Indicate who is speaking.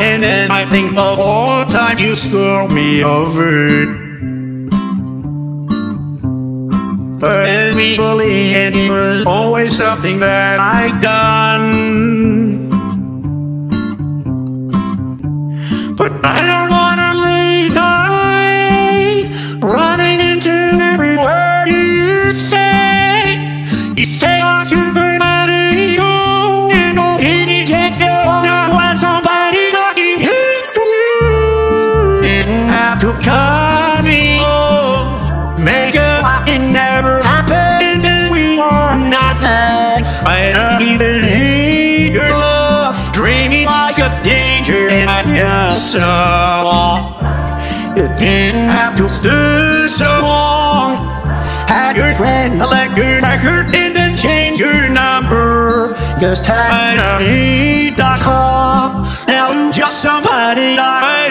Speaker 1: I think of all the time you screwed me over. But me believe it was always something that I done. But I don't wanna Oh, to cut me off, make it never happened we are nothing. I don't even need your love, dreaming like a danger and I feel so. It didn't have to stay so long. Had your friend elect your record and then change your number. Just tiny.com. Now you just somebody I